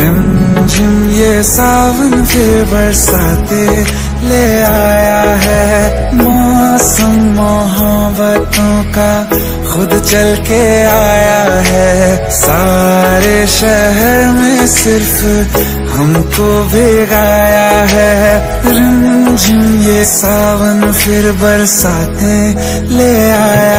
रिमझिम ये सावन फिर बरसाते ले आया है। मौसम मोहब्बतों का खुद चल के आया है। सारे शहर में सिर्फ़ हमको भिगाया है। रिमझिम ये सावन फिर बरसाते ले आया